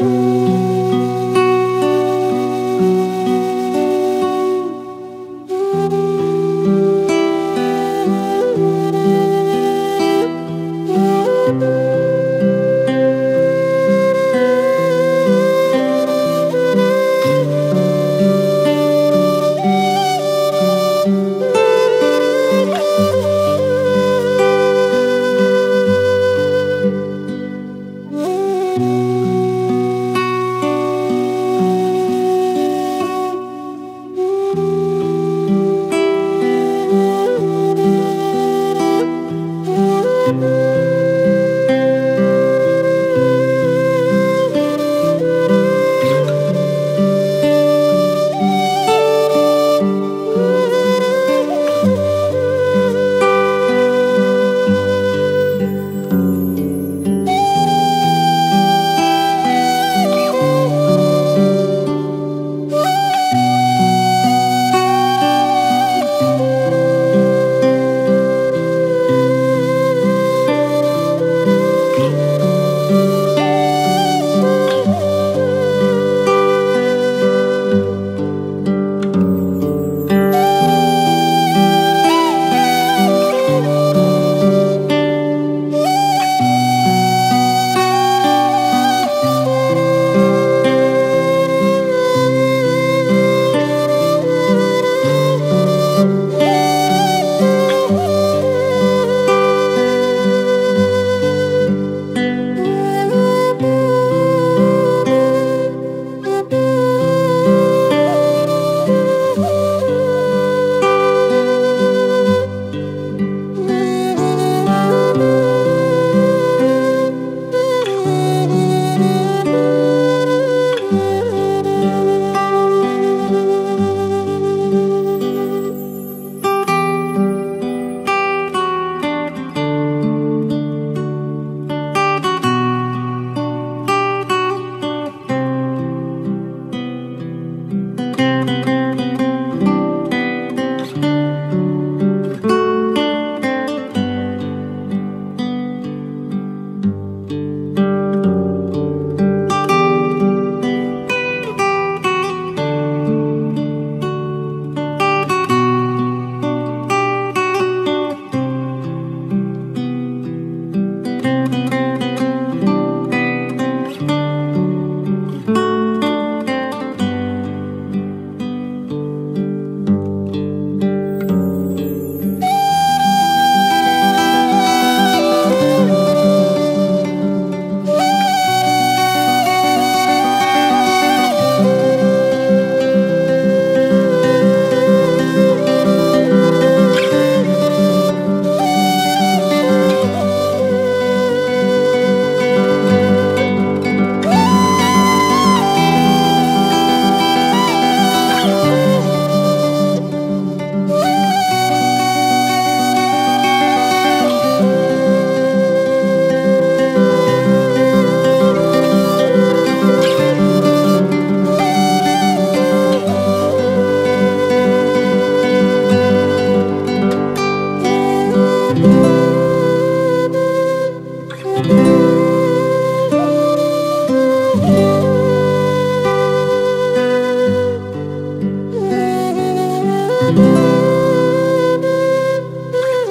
you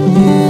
you.